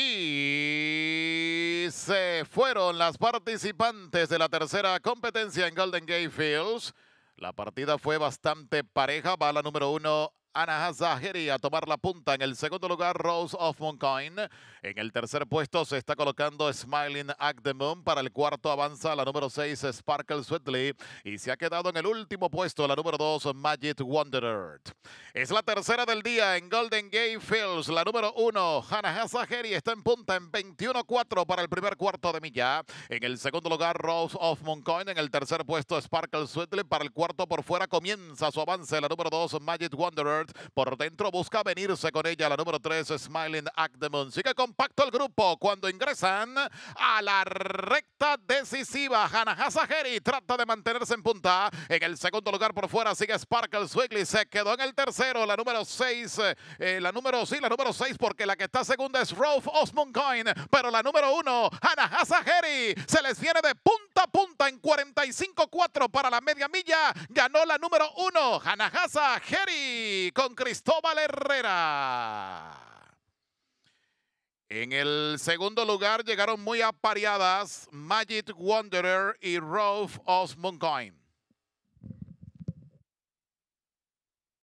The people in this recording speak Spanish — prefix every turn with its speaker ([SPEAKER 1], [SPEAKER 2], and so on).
[SPEAKER 1] Y se fueron las participantes de la tercera competencia en Golden Gate Fields. La partida fue bastante pareja. Va la número uno Ana Zahiri a tomar la punta. En el segundo lugar, Rose of Mooncoin. En el tercer puesto se está colocando Smiling Act the Moon. Para el cuarto avanza la número 6, Sparkle Sweetly. Y se ha quedado en el último puesto la número 2, Magic Wanderer. Es la tercera del día en Golden Gate Fields. La número 1, Hannah Zahiri, está en punta en 21-4 para el primer cuarto de milla. En el segundo lugar, Rose of Mooncoin. En el tercer puesto, Sparkle Sweetly. Para el cuarto por fuera comienza su avance la número 2, Magic Wanderer. Por dentro busca venirse con ella la número 3, Smiling Moon. Sigue compacto el grupo cuando ingresan a la recta decisiva. Hanahasa Heri trata de mantenerse en punta. En el segundo lugar por fuera sigue Sparkle Swigley. Se quedó en el tercero, la número 6. Eh, la número, sí, la número 6 porque la que está segunda es Rolf Osmond Coin. Pero la número 1, Hanahasa Heri, se les viene de punta en 45-4 para la media milla. Ganó la número 1, Hanahasa Heri con Cristóbal Herrera. En el segundo lugar llegaron muy apareadas Magic Wanderer y Rolf Osmond Coin.